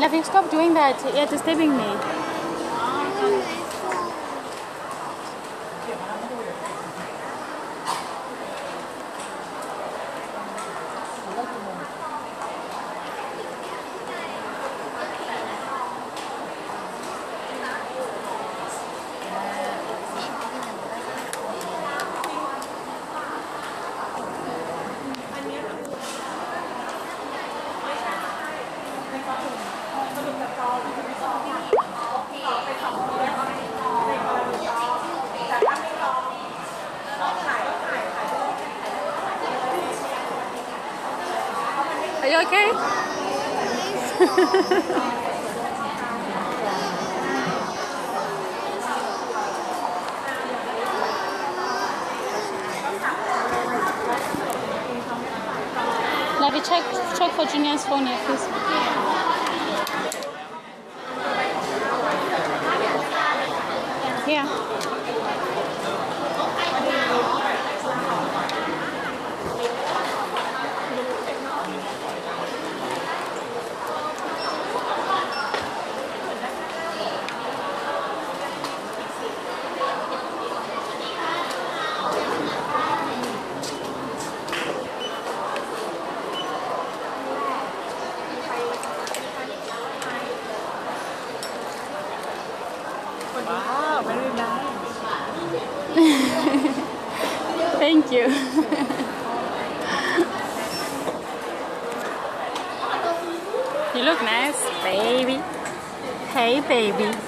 Lovey, stop doing that. You're disturbing me. Are you okay? Lovey, check check for Junior's phone here, please. Thank you. you look nice, baby. Hey, baby.